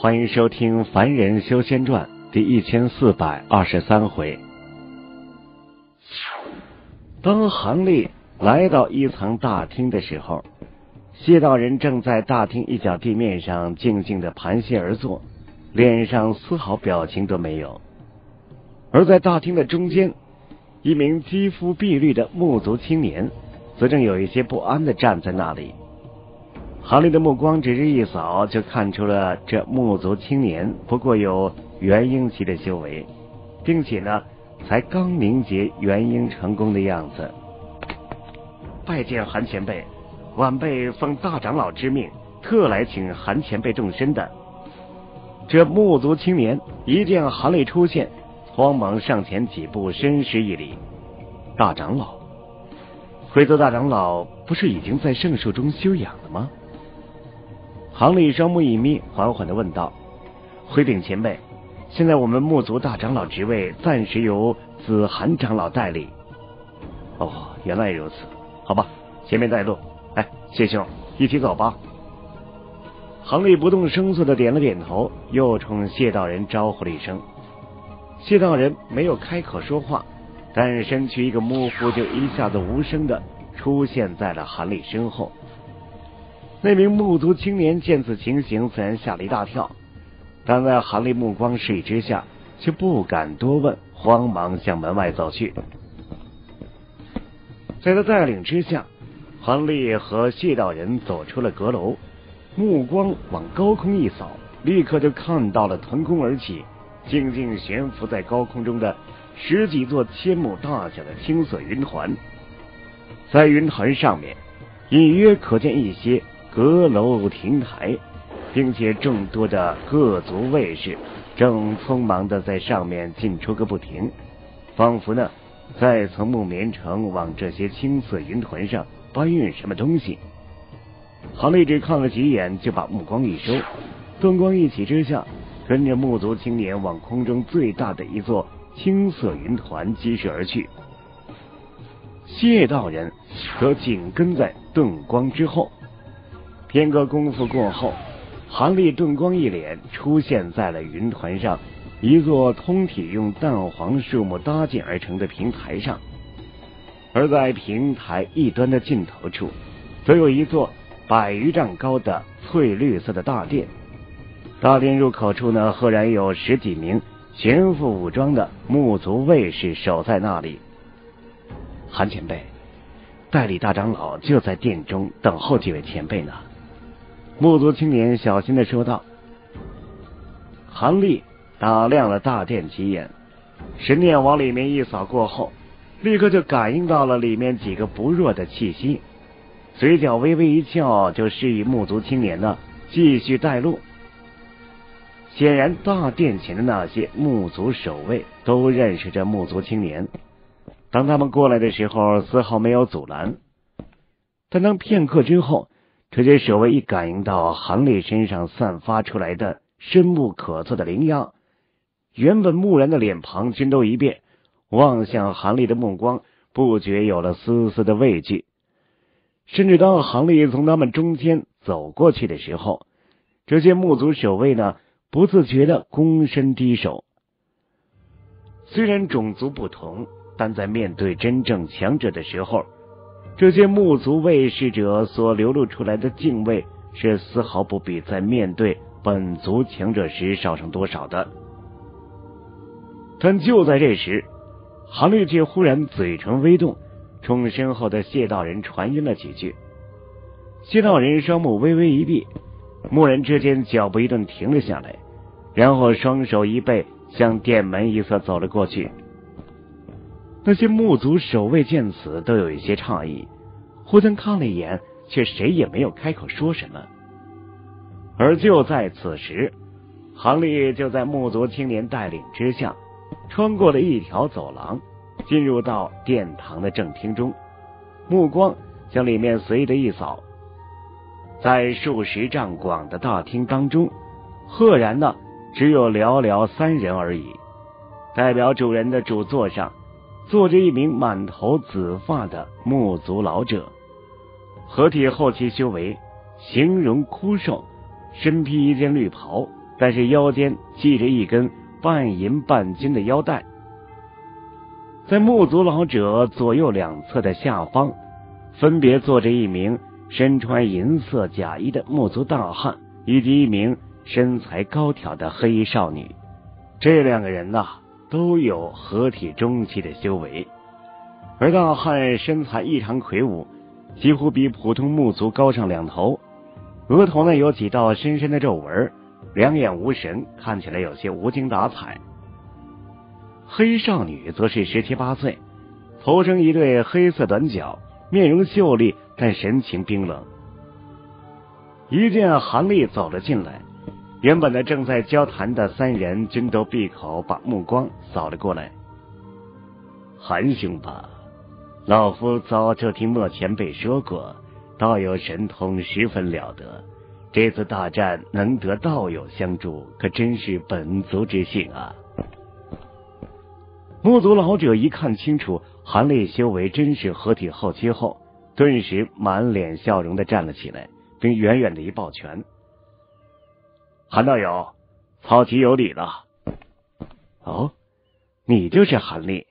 欢迎收听《凡人修仙传》第一千四百二十三回。当韩立来到一层大厅的时候，谢道人正在大厅一角地面上静静的盘膝而坐，脸上丝毫表情都没有。而在大厅的中间，一名肌肤碧绿的木族青年，则正有一些不安的站在那里。韩立的目光只是一扫，就看出了这木族青年不过有元婴期的修为，并且呢，才刚凝结元婴成功的样子。拜见韩前辈，晚辈奉大长老之命，特来请韩前辈动身的。这木族青年一见韩立出现，慌忙上前几步，深施一礼：“大长老，回泽大长老不是已经在圣树中休养了吗？”杭立双目一眯，缓缓的问道：“回禀前辈，现在我们木族大长老职位暂时由子涵长老代理。”哦，原来如此，好吧，前面带路。哎，谢兄，一起走吧。杭立不动声色的点了点头，又冲谢道人招呼了一声。谢道人没有开口说话，但身躯一个模糊，就一下子无声的出现在了韩立身后。那名木族青年见此情形，自然吓了一大跳，但在韩立目光示意之下，却不敢多问，慌忙向门外走去。在他带领之下，韩立和谢道人走出了阁楼，目光往高空一扫，立刻就看到了腾空而起、静静悬浮在高空中的十几座千亩大小的青色云团，在云团上面，隐约可见一些。阁楼亭台，并且众多的各族卫士正匆忙的在上面进出个不停，仿佛呢在从木棉城往这些青色云团上搬运什么东西。韩立只看了几眼，就把目光一收，灯光一起之下，跟着木族青年往空中最大的一座青色云团疾射而去。谢道人则紧跟在盾光之后。片刻功夫过后，韩立顿光一脸出现在了云团上一座通体用淡黄树木搭建而成的平台上，而在平台一端的尽头处，则有一座百余丈高的翠绿色的大殿。大殿入口处呢，赫然有十几名全副武装的木族卫士守在那里。韩前辈，代理大长老就在殿中等候几位前辈呢。木族青年小心的说道：“韩立打量了大殿几眼，神念往里面一扫过后，立刻就感应到了里面几个不弱的气息，嘴角微微一翘，就示意木族青年呢继续带路。显然，大殿前的那些木族守卫都认识这木族青年，当他们过来的时候，丝毫没有阻拦。但当片刻之后，这些守卫一感应到韩立身上散发出来的深不可测的灵压，原本木然的脸庞均都一变，望向韩立的目光不觉有了丝丝的畏惧。甚至当韩立从他们中间走过去的时候，这些木族守卫呢，不自觉的躬身低首。虽然种族不同，但在面对真正强者的时候。这些木族卫士者所流露出来的敬畏，是丝毫不比在面对本族强者时少上多少的。但就在这时，韩立却忽然嘴唇微动，冲身后的谢道人传音了几句。谢道人双目微微一闭，蓦然之间脚步一顿停了下来，然后双手一背，向殿门一侧走了过去。那些木族守卫见此，都有一些诧异，互相看了一眼，却谁也没有开口说什么。而就在此时，杭立就在木族青年带领之下，穿过了一条走廊，进入到殿堂的正厅中，目光向里面随意的一扫，在数十丈广的大厅当中，赫然呢只有寥寥三人而已，代表主人的主座上。坐着一名满头紫发的木族老者，合体后期修为，形容枯瘦，身披一件绿袍，但是腰间系着一根半银半金的腰带。在木族老者左右两侧的下方，分别坐着一名身穿银色甲衣的木族大汉，以及一名身材高挑的黑衣少女。这两个人呐，都有合体中期的修为，而大汉身材异常魁梧，几乎比普通木族高上两头，额头呢有几道深深的皱纹，两眼无神，看起来有些无精打采。黑少女则是十七八岁，头生一对黑色短角，面容秀丽，但神情冰冷。一见韩立走了进来，原本呢正在交谈的三人均都闭口，把目光扫了过来。韩兄吧，老夫早就听莫前辈说过，道友神通十分了得，这次大战能得道友相助，可真是本族之幸啊！木族老者一看清楚韩立修为真是合体后期后，顿时满脸笑容的站了起来，并远远的一抱拳：“韩道友，草吉有礼了。哦，你就是韩立，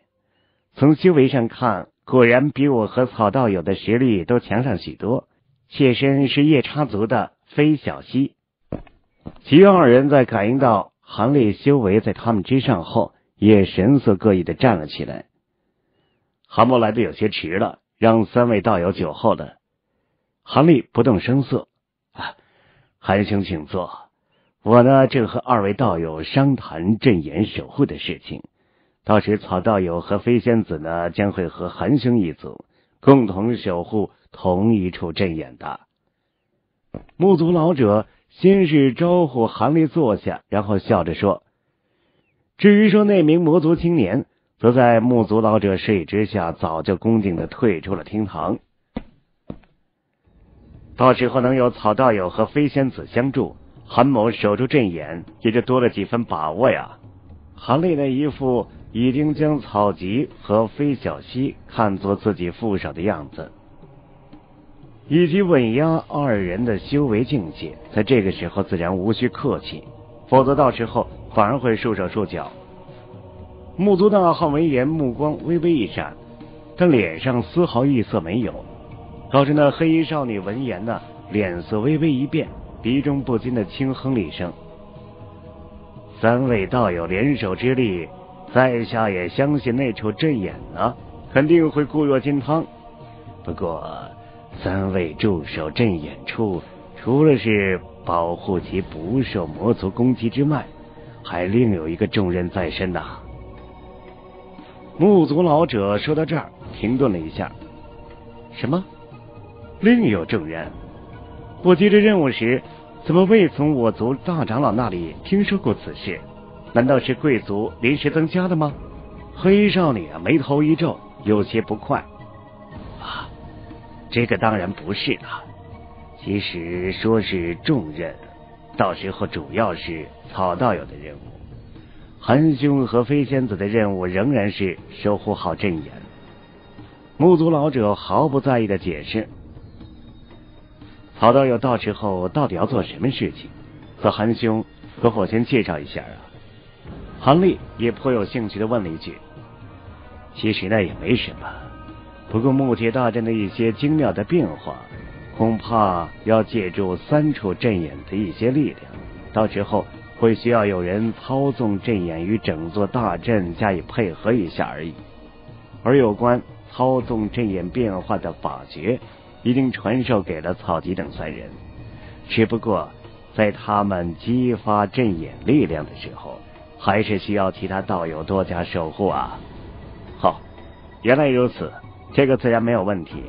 从修为上看，果然比我和草道友的实力都强上许多。妾身是夜叉族的飞小溪。”其余二人在感应到韩立修为在他们之上后。也神色各异的站了起来。韩某来的有些迟了，让三位道友久候了。韩立不动声色，啊，韩兄请坐。我呢正和二位道友商谈镇眼守护的事情，到时草道友和飞仙子呢将会和韩兄一组，共同守护同一处镇眼的。木族老者先是招呼韩立坐下，然后笑着说。至于说那名魔族青年，则在木族老者示意之下，早就恭敬的退出了厅堂。到时候能有草道友和飞仙子相助，韩某守住阵眼，也就多了几分把握呀。韩立那一副已经将草吉和飞小溪看作自己副手的样子，以及稳压二人的修为境界，在这个时候自然无需客气，否则到时候。反而会束手束脚。木族大汉闻言，目光微微一闪，但脸上丝毫异色没有。倒是那黑衣少女闻言呢，脸色微微一变，鼻中不禁的轻哼了一声。三位道友联手之力，在下也相信那处阵眼呢，肯定会固若金汤。不过，三位驻守阵眼处，除了是保护其不受魔族攻击之外，还另有一个重任在身呐。木族老者说到这儿，停顿了一下。什么？另有重任？我接这任务时，怎么未从我族大长老那里听说过此事？难道是贵族临时增加的吗？黑衣少女啊，眉头一皱，有些不快。啊，这个当然不是了。其实说是重任。到时候主要是草道友的任务，韩兄和飞仙子的任务仍然是守护好阵眼。木族老者毫不在意的解释：“草道友到时候到底要做什么事情？和韩兄和我先介绍一下啊。”韩立也颇有兴趣的问了一句：“其实那也没什么，不过木铁大阵的一些精妙的变化。”恐怕要借助三处阵眼的一些力量，到时候会需要有人操纵阵眼与整座大阵加以配合一下而已。而有关操纵阵眼变化的法诀，已经传授给了草吉等三人，只不过在他们激发阵眼力量的时候，还是需要其他道友多加守护啊。好，原来如此，这个自然没有问题。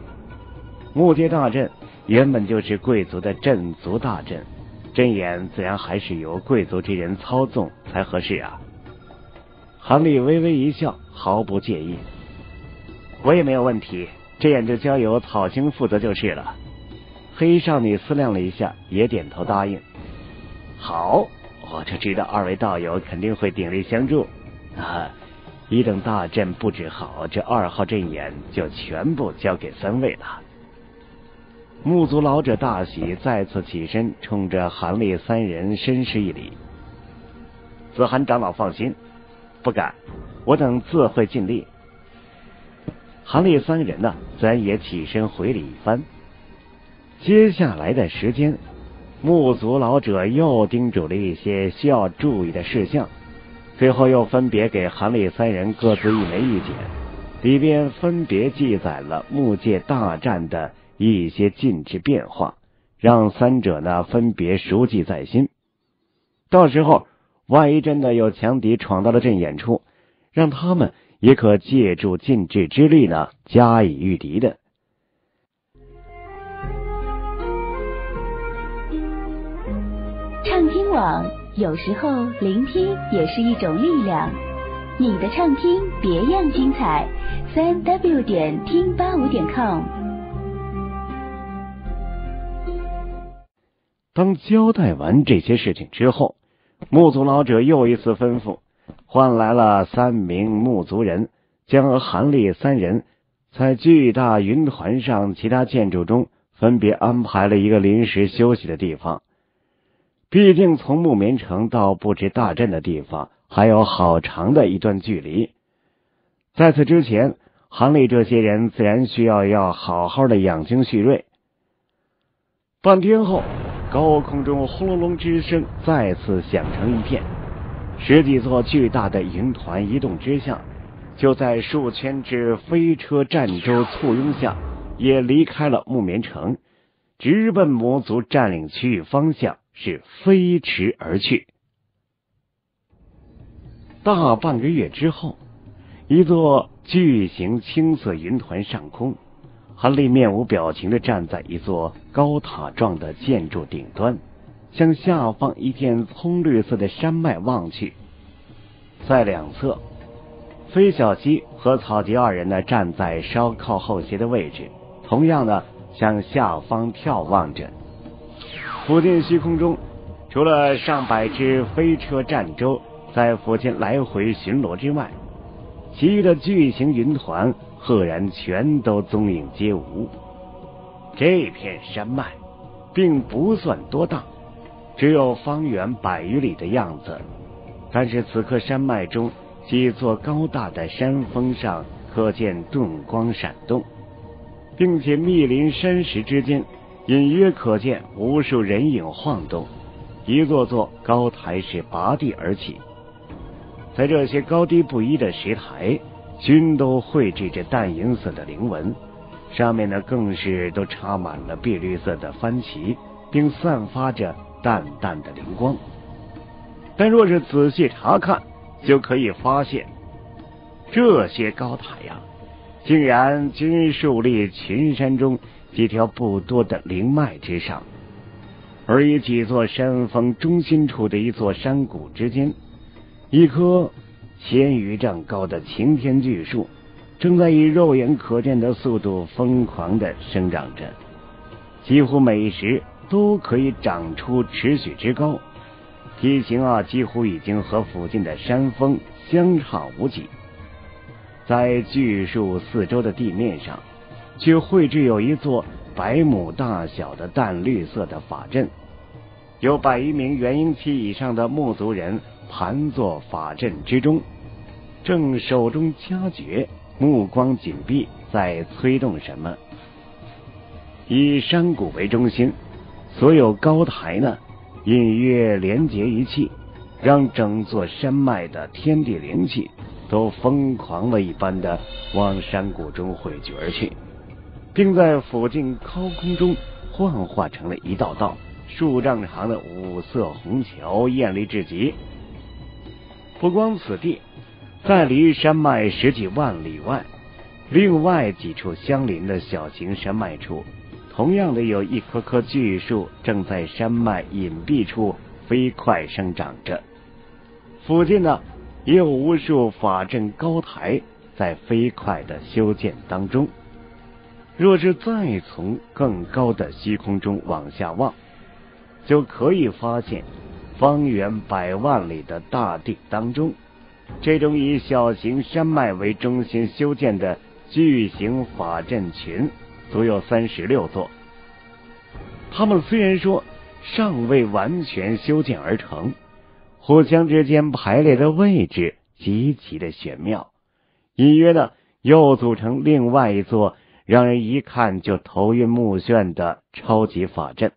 木阶大阵。原本就是贵族的镇族大阵，阵眼自然还是由贵族之人操纵才合适啊。韩立微微一笑，毫不介意。我也没有问题，这眼就交由草青负责就是了。黑衣少女思量了一下，也点头答应。好，我就知道二位道友肯定会鼎力相助啊！一等大阵布置好，这二号阵眼就全部交给三位了。木族老者大喜，再次起身，冲着韩立三人深施一礼。子涵长老放心，不敢，我等自会尽力。韩立三人呢，自然也起身回礼一番。接下来的时间，木族老者又叮嘱了一些需要注意的事项，最后又分别给韩立三人各自一枚玉简，里边分别记载了木界大战的一些禁制变化，让三者呢分别熟记在心。到时候，万一真的有强敌闯到了阵眼处，让他们也可借助禁制之力呢，加以御敌的。畅听网有时候聆听也是一种力量。你的畅听别样精彩，三 w 点听八五点 com。当交代完这些事情之后，木族老者又一次吩咐，换来了三名木族人，将韩立三人在巨大云团上其他建筑中分别安排了一个临时休息的地方。毕竟，从木棉城到布置大阵的地方还有好长的一段距离。在此之前，韩立这些人自然需要要好好的养精蓄锐。半天后，高空中轰隆隆之声再次响成一片，十几座巨大的云团移动之下，就在数千只飞车战舟簇拥下，也离开了木棉城，直奔魔族占领区域方向。是飞驰而去。大半个月之后，一座巨型青色云团上空，韩立面无表情的站在一座高塔状的建筑顶端，向下方一片葱绿色的山脉望去。在两侧，飞小溪和草吉二人呢站在稍靠后些的位置，同样呢向下方眺望着。附近虚空中，除了上百只飞车战舟在附近来回巡逻之外，其余的巨型云团赫然全都踪影皆无。这片山脉并不算多大，只有方圆百余里的样子。但是此刻山脉中几座高大的山峰上，可见盾光闪动，并且密林山石之间。隐约可见无数人影晃动，一座座高台是拔地而起。在这些高低不一的石台，均都绘制着淡银色的灵纹，上面呢更是都插满了碧绿色的幡旗，并散发着淡淡的灵光。但若是仔细查看，就可以发现，这些高塔呀，竟然均竖立群山中。几条不多的灵脉之上，而以几座山峰中心处的一座山谷之间，一棵千余丈高的擎天巨树，正在以肉眼可见的速度疯狂的生长着，几乎每时都可以长出尺许之高，体型啊几乎已经和附近的山峰相差无几。在巨树四周的地面上。却绘制有一座百亩大小的淡绿色的法阵，有百余名元婴期以上的木族人盘坐法阵之中，正手中掐诀，目光紧闭，在催动什么。以山谷为中心，所有高台呢，隐约连结一气，让整座山脉的天地灵气都疯狂了一般的往山谷中汇聚而去。并在附近高空中幻化成了一道道数丈长的五色虹桥，艳丽至极。不光此地，在离山脉十几万里外，另外几处相邻的小型山脉处，同样的有一棵棵巨树正在山脉隐蔽处飞快生长着。附近呢，也有无数法阵高台在飞快的修建当中。若是再从更高的虚空中往下望，就可以发现，方圆百万里的大地当中，这种以小型山脉为中心修建的巨型法阵群，足有三十六座。他们虽然说尚未完全修建而成，互相之间排列的位置极其的玄妙，隐约的又组成另外一座让人一看就头晕目眩的超级法阵。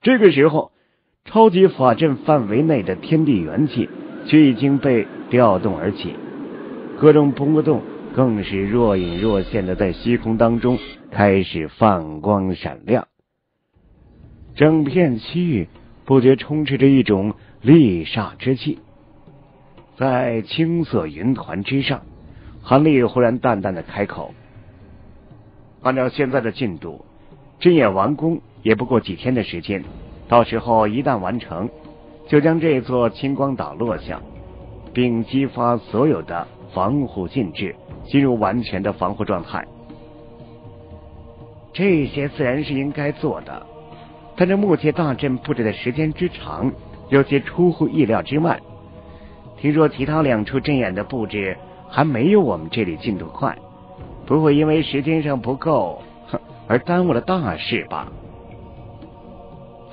这个时候，超级法阵范围内的天地元气却已经被调动而起，各种波动更是若隐若现的在虚空当中开始放光闪亮，整片区域不觉充斥着一种厉煞之气。在青色云团之上，韩立忽然淡淡的开口：“按照现在的进度，阵眼完工。”也不过几天的时间，到时候一旦完成，就将这座青光岛落下，并激发所有的防护禁制，进入完全的防护状态。这些自然是应该做的，但这木界大阵布置的时间之长，有些出乎意料之外。听说其他两处阵眼的布置还没有我们这里进度快，不会因为时间上不够，哼，而耽误了大事吧？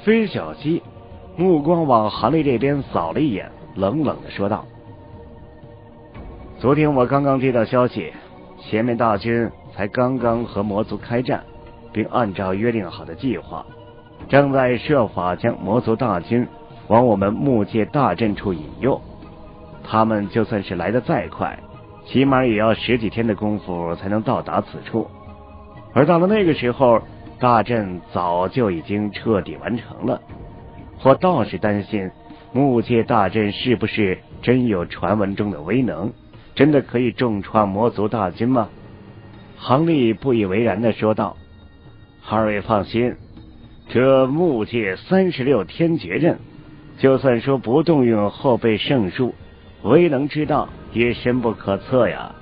飞小溪目光往韩立这边扫了一眼，冷冷的说道：“昨天我刚刚接到消息，前面大军才刚刚和魔族开战，并按照约定好的计划，正在设法将魔族大军往我们木界大阵处引诱。他们就算是来的再快，起码也要十几天的功夫才能到达此处。而到了那个时候。”大阵早就已经彻底完成了，我倒是担心木界大阵是不是真有传闻中的威能，真的可以重创魔族大军吗？亨利不以为然的说道：“二位放心，这木界三十六天绝阵，就算说不动用后备圣术，威能之道也深不可测呀。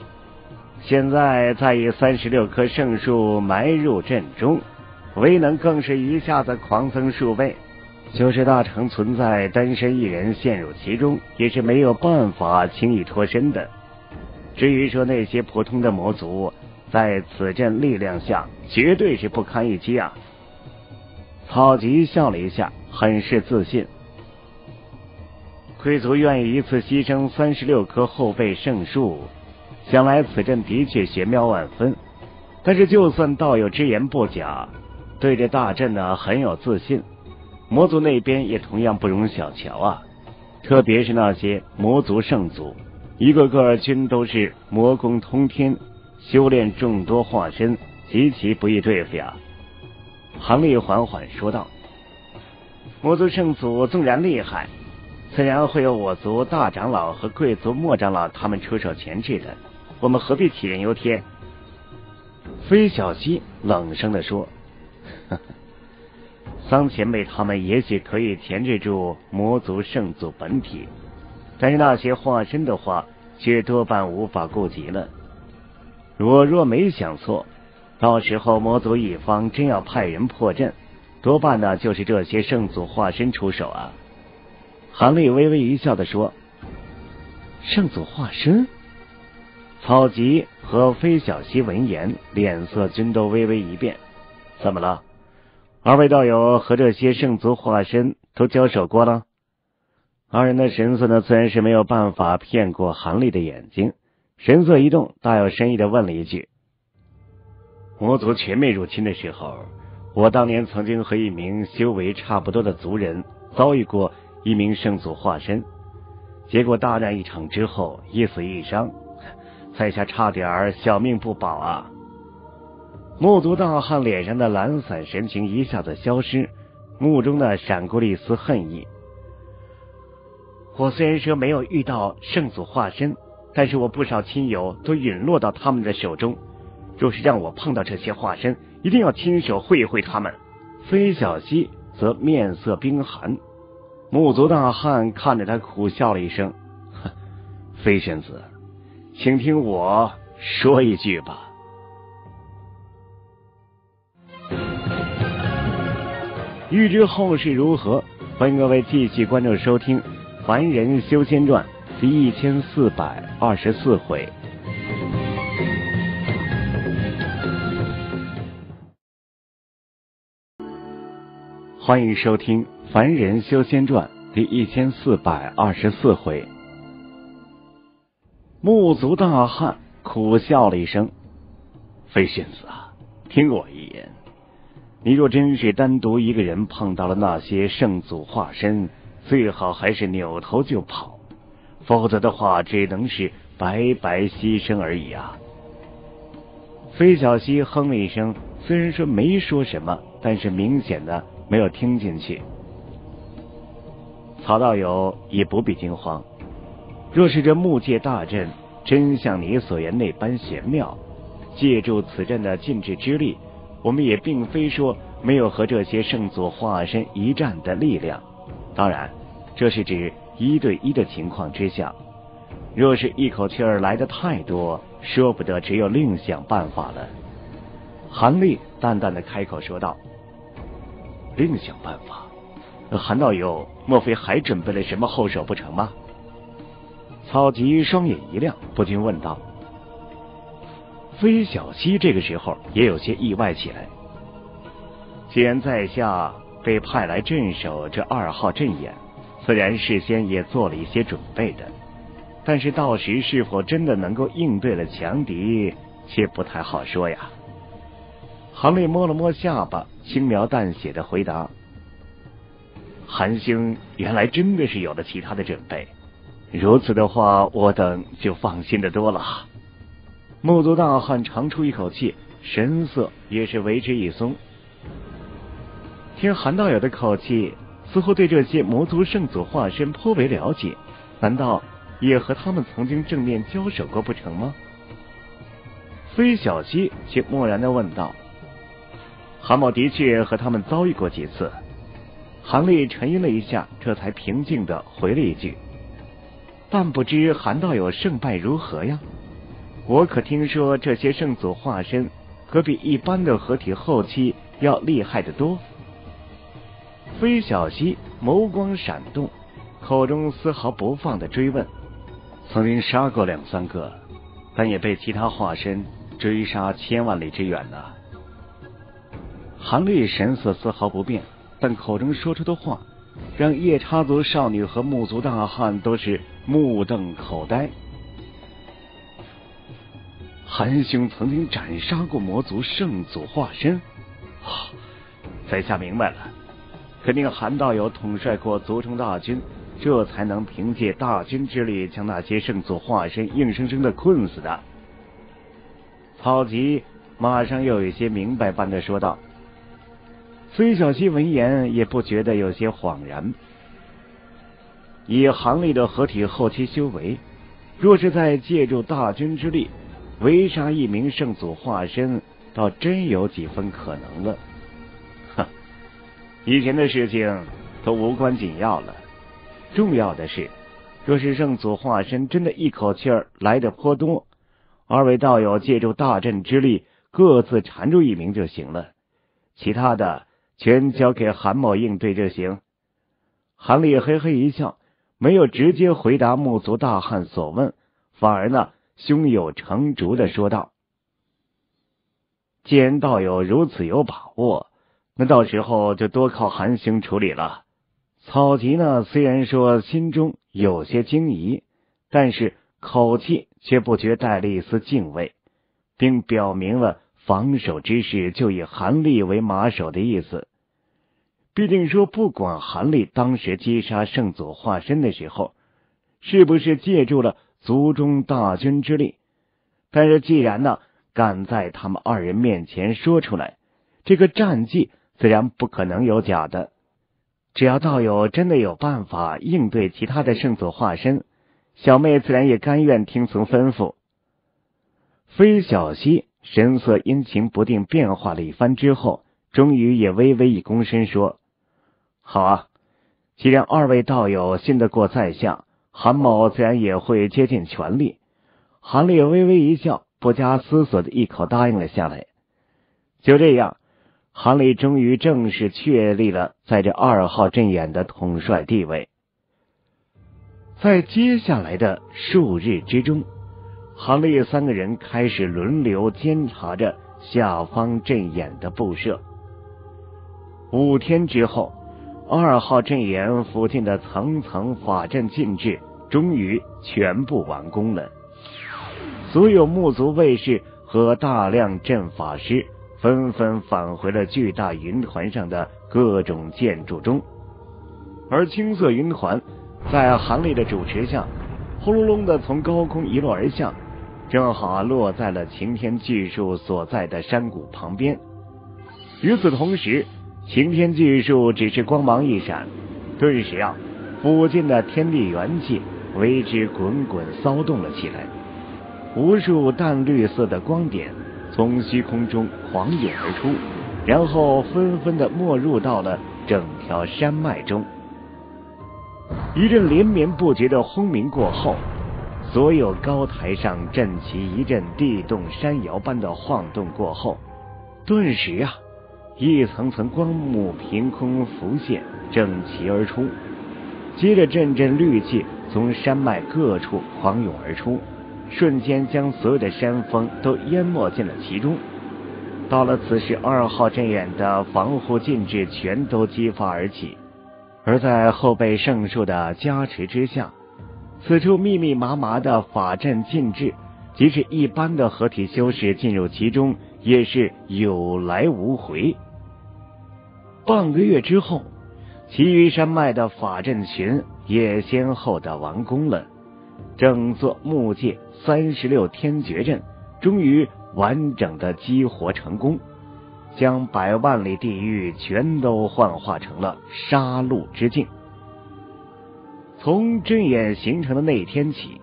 现在再以三十六棵圣树埋入阵中。”威能更是一下子狂增数倍，就是大成存在单身一人陷入其中，也是没有办法轻易脱身的。至于说那些普通的魔族，在此阵力量下，绝对是不堪一击啊！草吉笑了一下，很是自信。贵族愿意一次牺牲三十六棵后备圣树，想来此阵的确玄妙万分。但是，就算道友之言不假。对这大阵呢很有自信，魔族那边也同样不容小瞧啊！特别是那些魔族圣族，一个个均都是魔功通天，修炼众多化身，极其不易对付呀。韩立缓缓说道：“魔族圣祖纵然厉害，自然会有我族大长老和贵族莫长老他们出手钳制的，我们何必杞人忧天？”飞小溪冷声的说。桑前辈他们也许可以钳制住魔族圣祖本体，但是那些化身的话，却多半无法顾及了。我若没想错，到时候魔族一方真要派人破阵，多半呢就是这些圣祖化身出手啊。韩立微微一笑的说：“圣祖化身。”草吉和飞小溪闻言，脸色均都微微一变。怎么了？二位道友和这些圣族化身都交手过了？二人的神色呢，自然是没有办法骗过韩立的眼睛。神色一动，大有深意的问了一句：“魔族全面入侵的时候，我当年曾经和一名修为差不多的族人遭遇过一名圣祖化身，结果大战一场之后，一死一伤，在下差点小命不保啊！”木族大汉脸上的懒散神情一下子消失，目中呢闪过了一丝恨意。我虽然说没有遇到圣祖化身，但是我不少亲友都陨落到他们的手中。若是让我碰到这些化身，一定要亲手会一会他们。飞小溪则面色冰寒，木族大汉看着他苦笑了一声：“哼飞仙子，请听我说一句吧。”欲知后事如何，欢迎各位继续关注收听《凡人修仙传》第一千四百二十四回。欢迎收听《凡人修仙传》第一千四百二十四回，木族大汉苦笑了一声：“飞仙子啊，听我一言，你若真是单独一个人碰到了那些圣祖化身，最好还是扭头就跑，否则的话，只能是白白牺牲而已啊。”飞小溪哼了一声，虽然说没说什么，但是明显的没有听进去。曹道友也不必惊慌。若是这木界大阵真像你所言那般玄妙，借助此阵的禁制之力，我们也并非说没有和这些圣祖化身一战的力量。当然，这是指一对一的情况之下。若是一口气儿来的太多，说不得只有另想办法了。韩立淡淡的开口说道：“另想办法。”韩道友，莫非还准备了什么后手不成吗？曹吉双眼一亮，不禁问道。飞小溪这个时候也有些意外起来。既然在下被派来镇守这二号阵眼，自然事先也做了一些准备的，但是到时是否真的能够应对了强敌，却不太好说呀。韩立摸了摸下巴，轻描淡写的回答。韩兄原来真的是有了其他的准备，如此的话，我等就放心的多了。木族大汉长出一口气，神色也是为之一松。听韩道友的口气，似乎对这些魔族圣祖化身颇为了解，难道也和他们曾经正面交手过不成吗？飞小溪却漠然的问道：“韩某的确和他们遭遇过几次。”韩立沉吟了一下，这才平静的回了一句：“但不知韩道友胜败如何呀？我可听说这些圣祖化身可比一般的合体后期要厉害的多。”飞小溪眸光闪动，口中丝毫不放的追问：“曾经杀过两三个，但也被其他化身追杀千万里之远呢。”韩立神色丝毫不变。但口中说出的话，让夜叉族少女和木族大汉都是目瞪口呆。韩兄曾经斩杀过魔族圣祖化身，在下明白了，肯定韩道友统帅过族中大军，这才能凭借大军之力将那些圣祖化身硬生生的困死的。曹吉马上又有些明白般的说道。崔小溪闻言也不觉得有些恍然。以韩立的合体后期修为，若是再借助大军之力围杀一名圣祖化身，倒真有几分可能了。以前的事情都无关紧要了，重要的是，若是圣祖化身真的一口气儿来的颇多，二位道友借助大阵之力各自缠住一名就行了，其他的。全交给韩某应对就行。韩立嘿嘿一笑，没有直接回答木族大汉所问，反而呢胸有成竹的说道：“既然道友如此有把握，那到时候就多靠韩兄处理了。”草吉呢虽然说心中有些惊疑，但是口气却不觉带了一丝敬畏，并表明了。防守之事就以韩立为马首的意思。毕竟说，不管韩立当时击杀圣祖化身的时候，是不是借助了族中大军之力，但是既然呢，敢在他们二人面前说出来，这个战绩自然不可能有假的。只要道友真的有办法应对其他的圣祖化身，小妹自然也甘愿听从吩咐。飞小溪。神色阴晴不定变化了一番之后，终于也微微一躬身说：“好啊，既然二位道友信得过在下，韩某自然也会竭尽全力。”韩烈微微一笑，不加思索的一口答应了下来。就这样，韩立终于正式确立了在这二号阵眼的统帅地位。在接下来的数日之中。韩立三个人开始轮流监察着下方阵眼的布设。五天之后，二号阵眼附近的层层法阵禁制终于全部完工了。所有木族卫士和大量阵法师纷纷返回了巨大云团上的各种建筑中，而青色云团在韩立的主持下，轰隆隆的从高空一落而下，正好落在了擎天巨树所在的山谷旁边。与此同时，擎天巨树只是光芒一闪，顿时啊，附近的天地元气为之滚滚骚动了起来。无数淡绿色的光点从虚空中狂涌而出，然后纷纷的没入到了整条山脉中。一阵连绵不绝的轰鸣过后，所有高台上阵旗一阵地动山摇般的晃动过后，顿时啊。一层层光幕凭空浮现，整齐而出。接着，阵阵绿气从山脉各处狂涌而出，瞬间将所有的山峰都淹没进了其中。到了此时，二号阵眼的防护禁制全都激发而起，而在后备圣术的加持之下，此处密密麻麻的法阵禁制，即使一般的合体修士进入其中，也是有来无回。半个月之后，其余山脉的法阵群也先后的完工了。整座木界三十六天绝阵终于完整的激活成功，将百万里地狱全都幻化成了杀戮之境。从阵眼形成的那天起，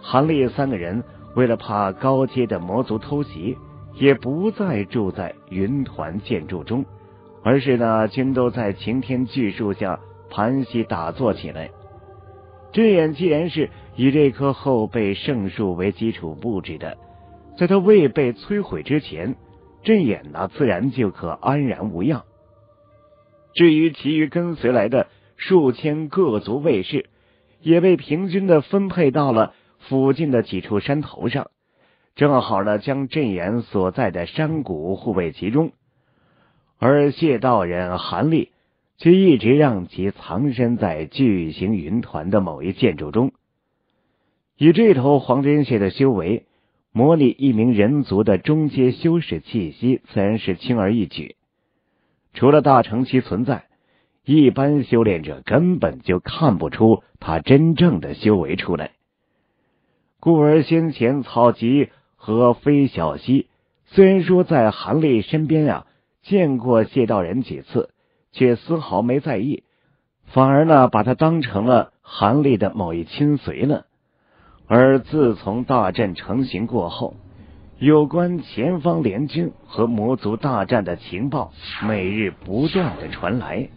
韩立三个人为了怕高阶的魔族偷袭，也不再住在云团建筑中。而是呢，均都在擎天巨树下盘膝打坐起来。阵眼既然是以这棵后备圣树为基础布置的，在它未被摧毁之前，阵眼呢自然就可安然无恙。至于其余跟随来的数千各族卫士，也被平均的分配到了附近的几处山头上，正好呢将阵眼所在的山谷护卫其中。而谢道人韩立却一直让其藏身在巨型云团的某一建筑中，以这头黄金蟹的修为，模拟一名人族的中阶修士气息，自然是轻而易举。除了大成期存在，一般修炼者根本就看不出他真正的修为出来。故而先前草吉和飞小溪虽然说在韩立身边啊。见过谢道人几次，却丝毫没在意，反而呢把他当成了韩立的某一亲随了。而自从大战成型过后，有关前方联军和魔族大战的情报每日不断的传来。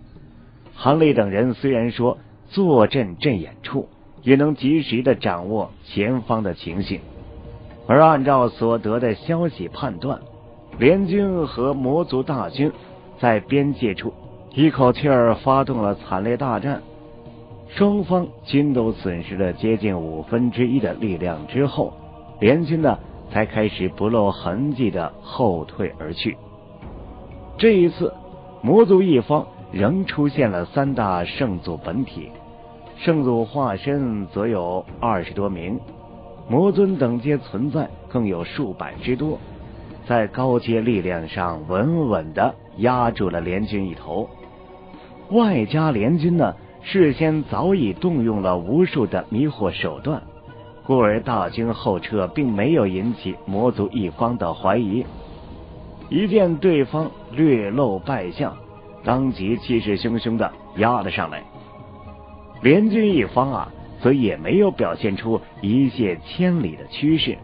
韩立等人虽然说坐镇阵眼处，也能及时的掌握前方的情形，而按照所得的消息判断。联军和魔族大军在边界处一口气儿发动了惨烈大战，双方均都损失了接近五分之一的力量。之后，联军呢才开始不露痕迹的后退而去。这一次，魔族一方仍出现了三大圣祖本体，圣祖化身则有二十多名，魔尊等阶存在，更有数百之多。在高阶力量上稳稳的压住了联军一头，外加联军呢事先早已动用了无数的迷惑手段，故而大军后撤并没有引起魔族一方的怀疑。一见对方略露败相，当即气势汹汹的压了上来。联军一方啊，则也没有表现出一泻千里的趋势。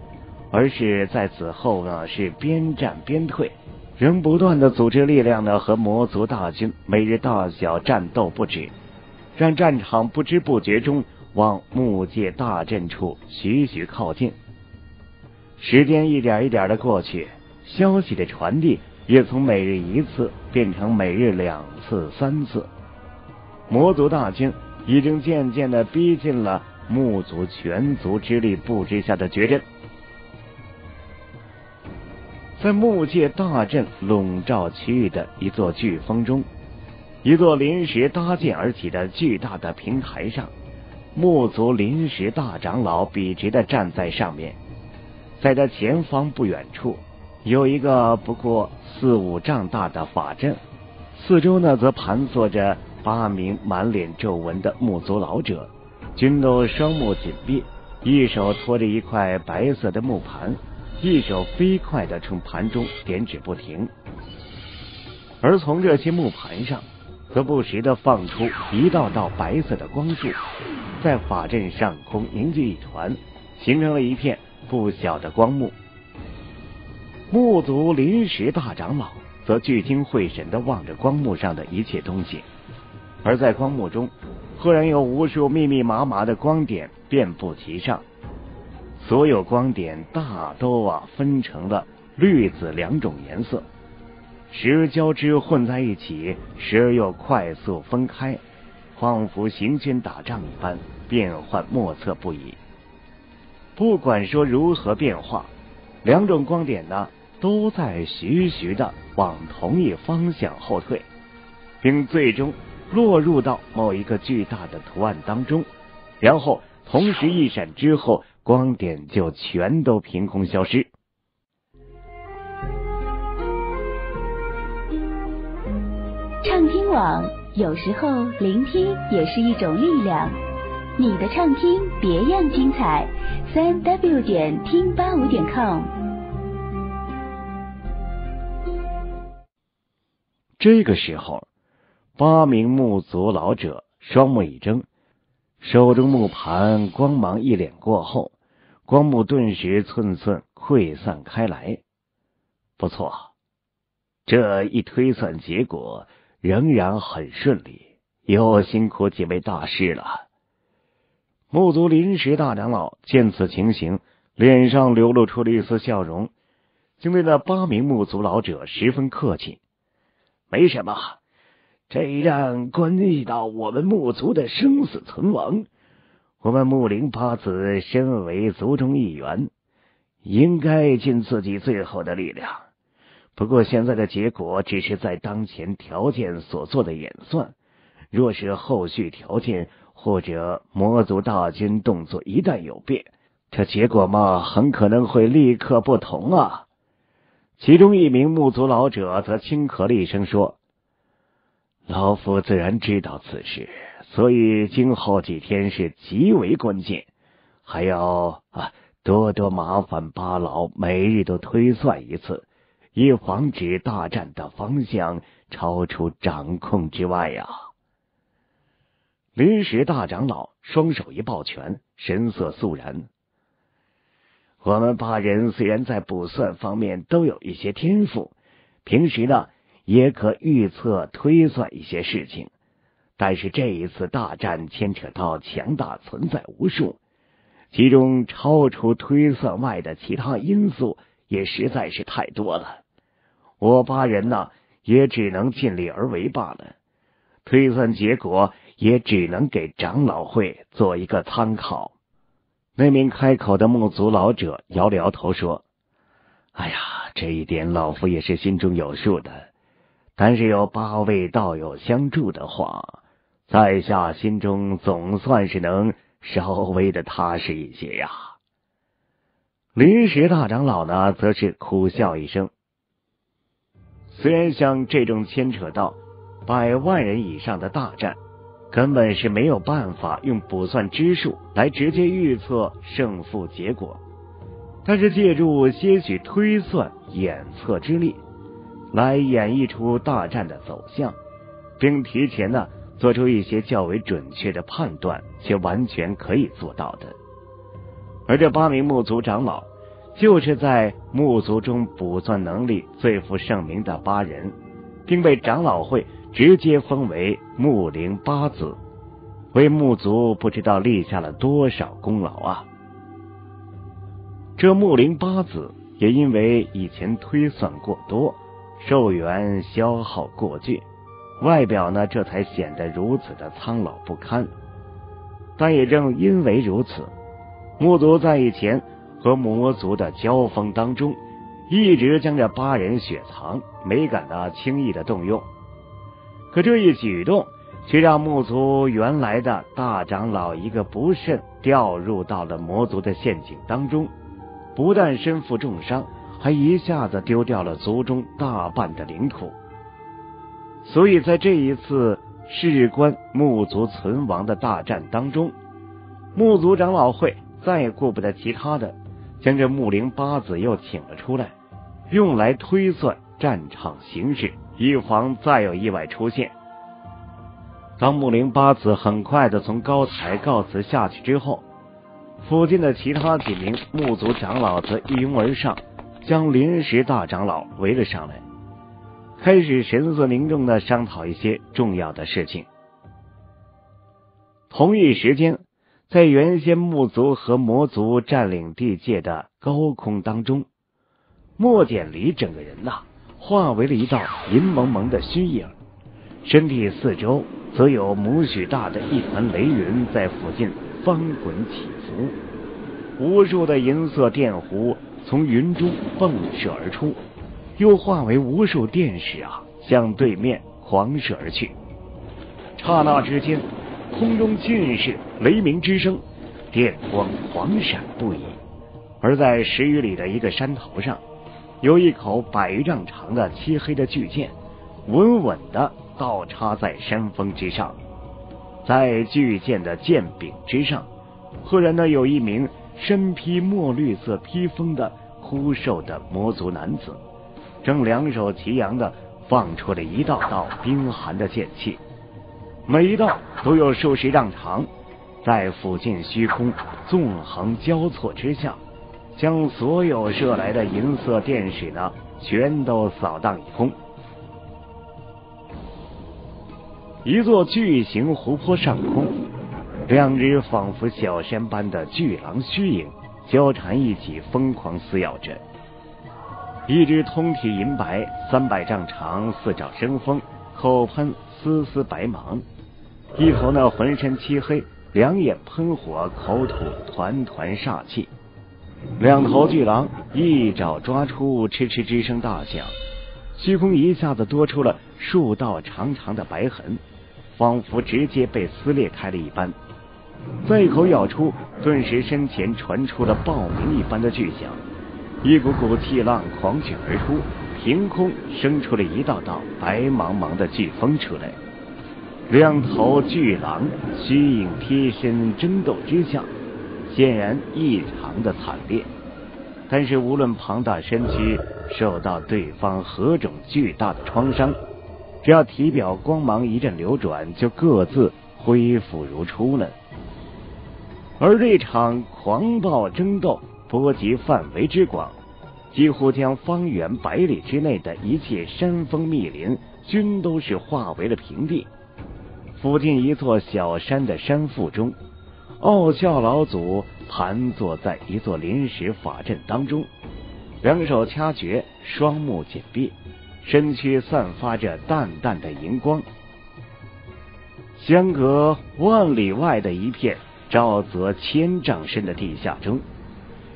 而是在此后呢，是边战边退，仍不断的组织力量呢，和魔族大军每日大小战斗不止，让战场不知不觉中往木界大阵处徐徐靠近。时间一点一点的过去，消息的传递也从每日一次变成每日两次、三次，魔族大军已经渐渐的逼近了木族全族之力布置下的绝阵。在木界大阵笼罩区域的一座巨峰中，一座临时搭建而起的巨大的平台上，木族临时大长老笔直的站在上面，在他前方不远处有一个不过四五丈大的法阵，四周呢则盘坐着八名满脸皱纹的木族老者，均都双目紧闭，一手托着一块白色的木盘，一手飞快的从盘中点指不停，而从这些木盘上。则不时的放出一道道白色的光束，在法阵上空凝聚一团，形成了一片不小的光幕。木族临时大长老则聚精会神的望着光幕上的一切东西，而在光幕中，赫然有无数密密麻麻的光点遍布其上，所有光点大都啊分成了绿紫两种颜色。时而交织混在一起，时而又快速分开，仿佛行军打仗一般，变幻莫测不已。不管说如何变化，两种光点呢，都在徐徐的往同一方向后退，并最终落入到某一个巨大的图案当中，然后同时一闪之后，光点就全都凭空消失。畅听网，有时候聆听也是一种力量。你的畅听别样精彩，三 w 点听八五点 com。这个时候，八名木族老者双目一睁，手中木盘光芒一脸过后，光幕顿时寸寸溃散开来。不错，这一推算结果。仍然很顺利，又辛苦几位大师了。木族临时大长老见此情形，脸上流露出了一丝笑容，竟对那八名木族老者十分客气。没什么，这一战关系到我们木族的生死存亡，我们木灵八子身为族中一员，应该尽自己最后的力量。不过现在的结果只是在当前条件所做的演算，若是后续条件或者魔族大军动作一旦有变，这结果嘛，很可能会立刻不同啊！其中一名木族老者则轻咳了一声说：“老夫自然知道此事，所以今后几天是极为关键，还要啊多多麻烦八老每日都推算一次。”以防止大战的方向超出掌控之外呀！临时大长老双手一抱拳，神色肃然。我们八人虽然在卜算方面都有一些天赋，平时呢也可预测推算一些事情，但是这一次大战牵扯到强大存在无数，其中超出推算外的其他因素也实在是太多了。我八人呢，也只能尽力而为罢了。推算结果也只能给长老会做一个参考。那名开口的木族老者摇了摇头说：“哎呀，这一点老夫也是心中有数的。但是有八位道友相助的话，在下心中总算是能稍微的踏实一些呀。”临时大长老呢，则是苦笑一声。虽然像这种牵扯到百万人以上的大战，根本是没有办法用卜算之术来直接预测胜负结果，但是借助些许推算演测之力，来演绎出大战的走向，并提前呢做出一些较为准确的判断，却完全可以做到的。而这八名木族长老。就是在木族中卜算能力最负盛名的八人，并被长老会直接封为木灵八子，为木族不知道立下了多少功劳啊！这木灵八子也因为以前推算过多，寿元消耗过巨，外表呢这才显得如此的苍老不堪。但也正因为如此，木族在以前。和魔族的交锋当中，一直将这八人雪藏，没敢的轻易的动用。可这一举动却让木族原来的大长老一个不慎掉入到了魔族的陷阱当中，不但身负重伤，还一下子丢掉了族中大半的领土。所以在这一次事关木族存亡的大战当中，木族长老会再也顾不得其他的，将这木灵八子又请了出来，用来推算战场形势。以防再有意外出现。当木灵八子很快的从高台告辞下去之后，附近的其他几名木族长老则一拥而上，将临时大长老围了上来，开始神色凝重的商讨一些重要的事情。同一时间，在原先木族和魔族占领地界的高空当中，莫简离整个人呐。化为了一道银蒙蒙的虚影，身体四周则有母许大的一团雷云在附近翻滚起伏，无数的银色电弧从云中迸射而出，又化为无数电矢啊，向对面狂射而去。刹那之间，空中尽是雷鸣之声，电光狂闪不已，而在十余里的一个山头上。有一口百丈长的漆黑的巨剑，稳稳的倒插在山峰之上。在巨剑的剑柄之上，赫然的有一名身披墨绿色披风的枯瘦的魔族男子，正两手齐扬的放出了一道道冰寒的剑气，每一道都有数十丈长，在附近虚空纵横交错之下。将所有射来的银色电矢呢，全都扫荡一空。一座巨型湖泊上空，两只仿佛小山般的巨狼虚影交缠一起，疯狂撕咬着。一只通体银白、三百丈长、四爪生风、口喷丝丝白芒；一头呢浑身漆黑、两眼喷火、口吐团团煞气。两头巨狼一爪抓出，哧哧之声大响，虚空一下子多出了数道长长的白痕，仿佛直接被撕裂开了一般。再一口咬出，顿时身前传出了爆鸣一般的巨响，一股股气浪狂卷而出，凭空生出了一道道白茫茫的飓风出来。两头巨狼虚影贴身争斗之下。显然异常的惨烈，但是无论庞大身躯受到对方何种巨大的创伤，只要体表光芒一阵流转，就各自恢复如初了。而这场狂暴争斗波及范围之广，几乎将方圆百里之内的一切山峰密林均都是化为了平地。附近一座小山的山腹中。傲笑老祖盘坐在一座临时法阵当中，两手掐诀，双目紧闭，身躯散发着淡淡的荧光。相隔万里外的一片沼泽千丈深的地下中，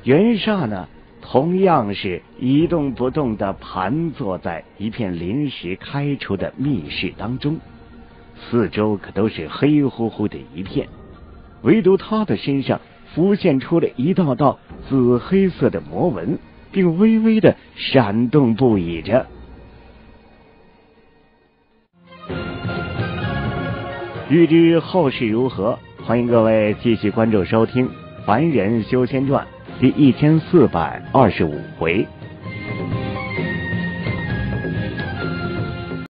袁煞呢，同样是一动不动的盘坐在一片临时开出的密室当中，四周可都是黑乎乎的一片。唯独他的身上浮现出了一道道紫黑色的魔纹，并微微的闪动不已着。欲知后事如何，欢迎各位继续关注收听《凡人修仙传》第一千四百二十五回。